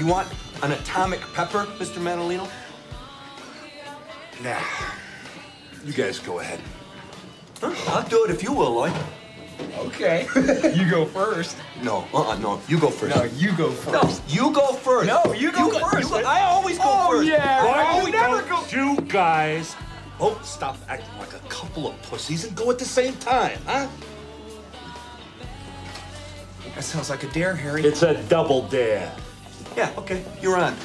You want an atomic pepper, Mr. Mentalino? Nah. You guys go ahead. Huh? I'll do it if you will, Lloyd. Okay. you go first. No, uh-uh, no. You go first. No, you go No, first. you go first. No, you go you first. you go- I always go Oh, first. yeah. I You always never go. go- You guys Oh, stop acting like a couple of pussies and go at the same time, huh? That sounds like a dare, Harry. It's a double dare. Yeah, okay. You're on.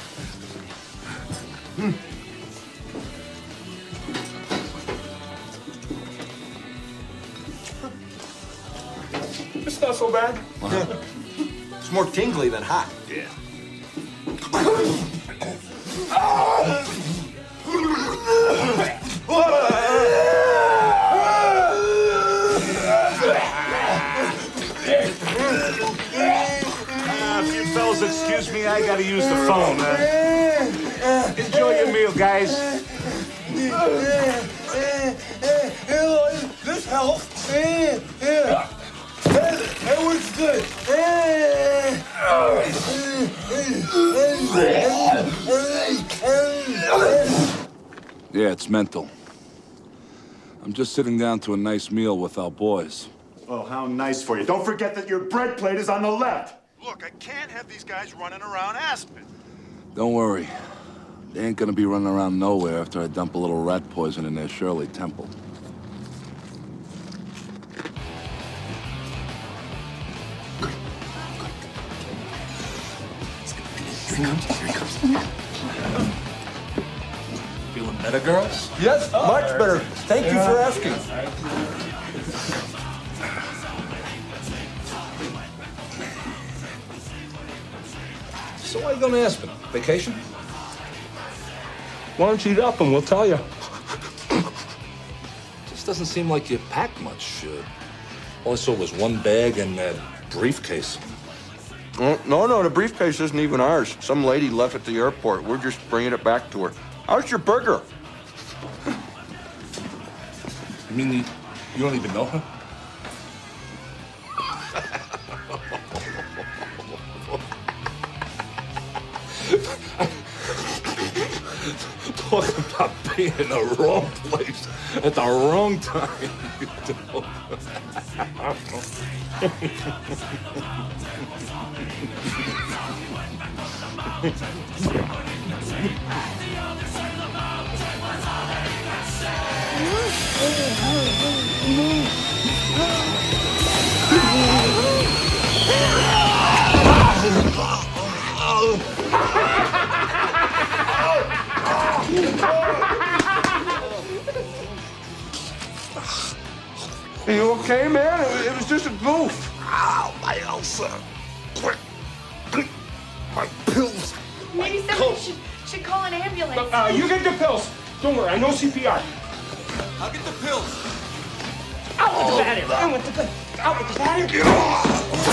It's not so bad. It's more tingly than hot. Yeah. Uh, excuse me, I gotta use the phone. Uh, enjoy your meal, guys. This helps. Yeah, yeah. That, that works good. Yeah, it's mental. I'm just sitting down to a nice meal with our boys. Oh, how nice for you. Don't forget that your bread plate is on the left. Look, I can't have these guys running around Aspen. Don't worry. They ain't gonna be running around nowhere after I dump a little rat poison in their Shirley Temple. Feeling better, girls? Yes, much better. Thank you for asking. So why are you going to Aspen? Vacation? Why don't you eat up and we'll tell you. Just doesn't seem like you packed much. Uh, all I saw was one bag and that briefcase. Oh, no, no, the briefcase isn't even ours. Some lady left at the airport. We're just bringing it back to her. How's your burger? You mean you, you don't even know her? Talk about being in the wrong place at the wrong time. Are you okay, man? It was, it was just a goof. Ow, my ulcer. Quick, quick, my pills. Maybe somebody should, should call an ambulance. Uh, uh, you get the pills. Don't worry, I know CPR. I'll get the pills. Out with the oh, battery. Out with the Out with the battery.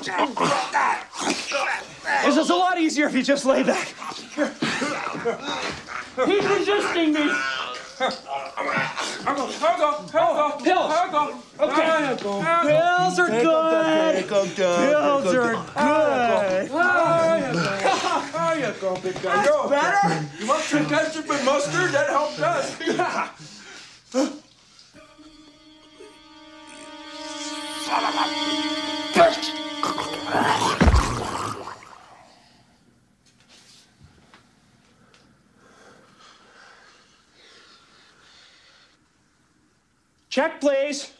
This is a lot easier if you just lay back. He's resisting me. Pills. Here I go. Okay. Pills are good. Pills are good. There you go, big guy. You're okay. Better? You want some ketchup and mustard? That helped us. Check, please.